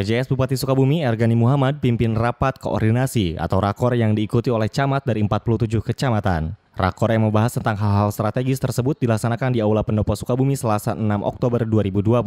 PJS Bupati Sukabumi Ergani Muhammad pimpin rapat koordinasi atau rakor yang diikuti oleh camat dari 47 kecamatan. Rakor yang membahas tentang hal-hal strategis tersebut dilaksanakan di Aula Pendopo Sukabumi Selasa 6 Oktober 2020.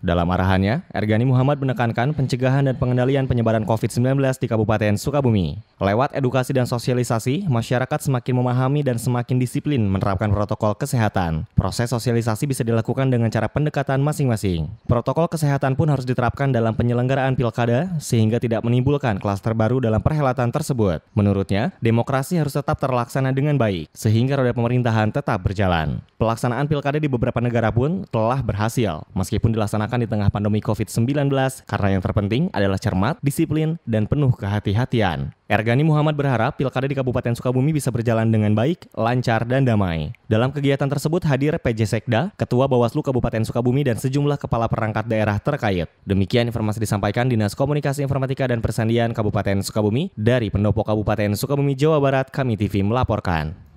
Dalam arahannya, Ergani Muhammad menekankan pencegahan dan pengendalian penyebaran COVID-19 di Kabupaten Sukabumi. Lewat edukasi dan sosialisasi, masyarakat semakin memahami dan semakin disiplin menerapkan protokol kesehatan. Proses sosialisasi bisa dilakukan dengan cara pendekatan masing-masing. Protokol kesehatan pun harus diterapkan dalam penyelenggaraan pilkada sehingga tidak menimbulkan klaster baru dalam perhelatan tersebut. Menurutnya, demokrasi harus tetap terlaksana dengan baik sehingga roda pemerintahan tetap berjalan. Pelaksanaan pilkada di beberapa negara pun telah berhasil, meskipun dilaksanakan di tengah pandemi COVID-19 karena yang terpenting adalah cermat, disiplin, dan penuh kehati-hatian. Ergani Muhammad berharap pilkada di Kabupaten Sukabumi bisa berjalan dengan baik, lancar, dan damai. Dalam kegiatan tersebut hadir PJ Sekda, Ketua Bawaslu Kabupaten Sukabumi, dan sejumlah kepala perangkat daerah terkait. Demikian informasi disampaikan Dinas Komunikasi Informatika dan Persandian Kabupaten Sukabumi dari Pendopo Kabupaten Sukabumi, Jawa Barat, kami TV melaporkan.